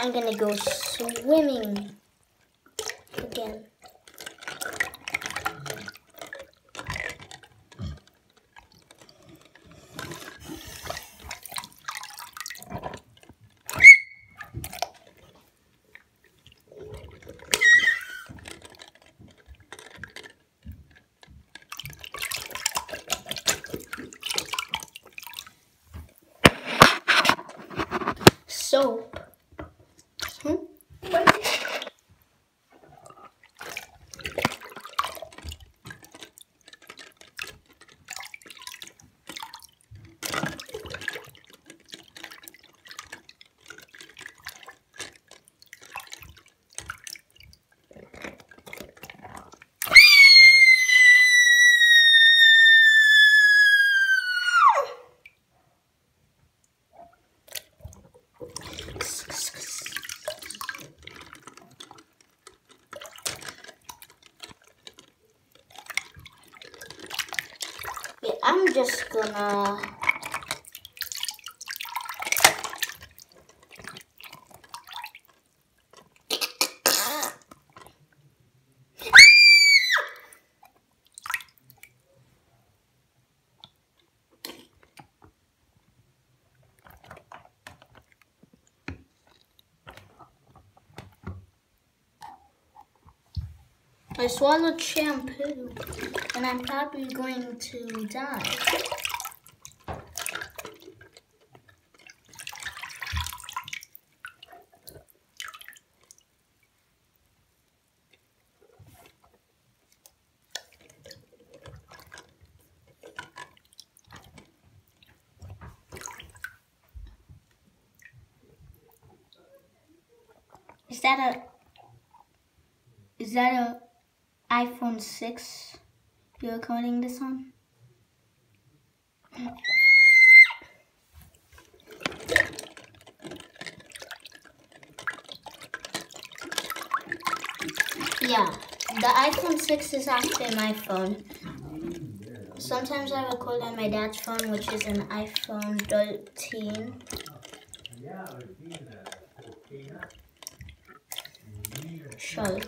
I'm gonna go swimming again. Soap. I'm just gonna I swallowed shampoo and I'm probably going to die. Is that a is that a iPhone 6 you're recording this on? Yeah, the iPhone 6 is actually my phone. Sometimes I record on my dad's phone, which is an iPhone 13. Shark.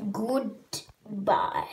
Goodbye.